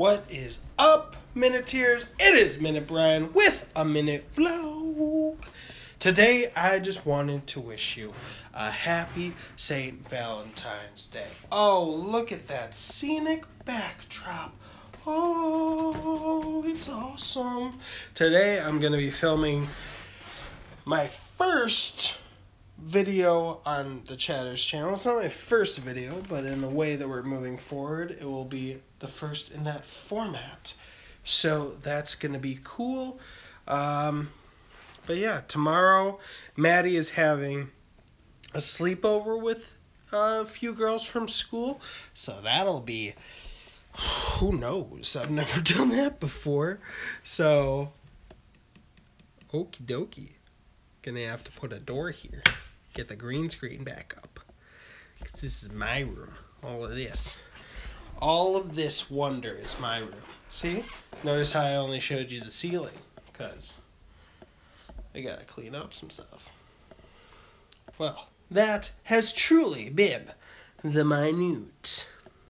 What is up, Minuteers? It is Minute Brian with a Minute Vlog. Today, I just wanted to wish you a happy St. Valentine's Day. Oh, look at that scenic backdrop. Oh, it's awesome. Today, I'm going to be filming my first video on the Chatters channel. It's not my first video, but in the way that we're moving forward, it will be the first in that format. So that's going to be cool. Um, but yeah, tomorrow, Maddie is having a sleepover with a few girls from school. So that'll be, who knows? I've never done that before. So, okie dokie. Gonna have to put a door here get the green screen back up. This is my room. All of this. All of this wonder is my room. See? Notice how I only showed you the ceiling. Because I gotta clean up some stuff. Well, that has truly been the minute.